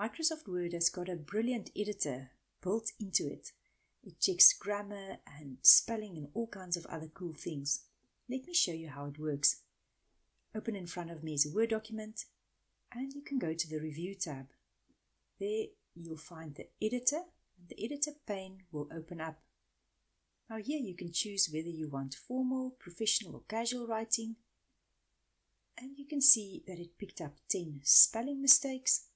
Microsoft Word has got a brilliant editor built into it. It checks grammar and spelling and all kinds of other cool things. Let me show you how it works. Open in front of me is a Word document and you can go to the Review tab. There you'll find the editor and the editor pane will open up. Now here you can choose whether you want formal, professional or casual writing and you can see that it picked up 10 spelling mistakes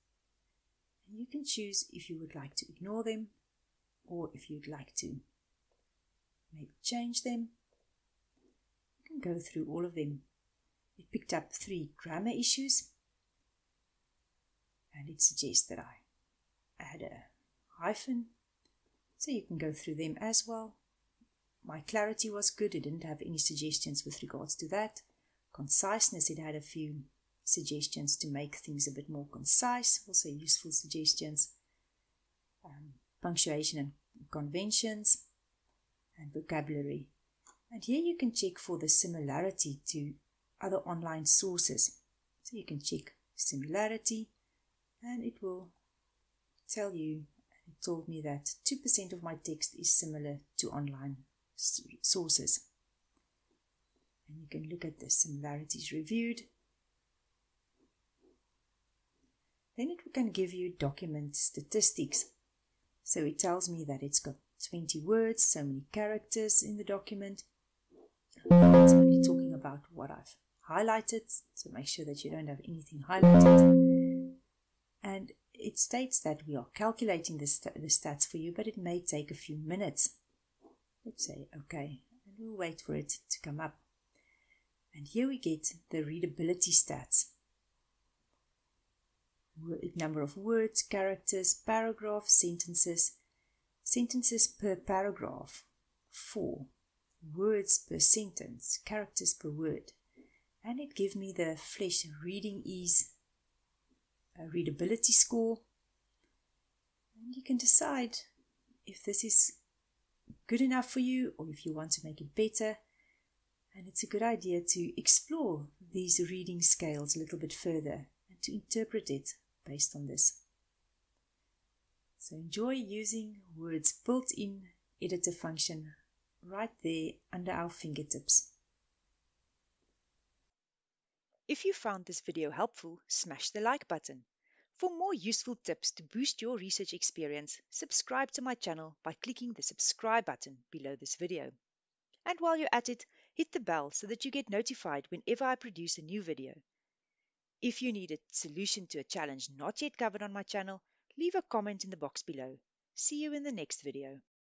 you can choose if you would like to ignore them or if you'd like to maybe change them. You can go through all of them. It picked up three grammar issues and it suggests that I add a hyphen so you can go through them as well. My clarity was good, it didn't have any suggestions with regards to that. Conciseness, it had a few suggestions to make things a bit more concise, also useful suggestions. Um, punctuation and conventions, and vocabulary. And here you can check for the similarity to other online sources. So you can check similarity and it will tell you, it told me that 2% of my text is similar to online sources. And you can look at the similarities reviewed. Then it can give you document statistics. So it tells me that it's got 20 words, so many characters in the document. It's only talking about what I've highlighted, so make sure that you don't have anything highlighted. And it states that we are calculating the, st the stats for you, but it may take a few minutes. Let's say OK, and we'll wait for it to come up. And here we get the readability stats. Number of words, characters, paragraphs, sentences, sentences per paragraph, 4, words per sentence, characters per word. And it gives me the Flesch reading ease a readability score. And you can decide if this is good enough for you or if you want to make it better. And it's a good idea to explore these reading scales a little bit further and to interpret it based on this. So enjoy using Word's built-in editor function right there under our fingertips. If you found this video helpful, smash the like button. For more useful tips to boost your research experience, subscribe to my channel by clicking the subscribe button below this video. And while you're at it, hit the bell so that you get notified whenever I produce a new video. If you need a solution to a challenge not yet covered on my channel, leave a comment in the box below. See you in the next video.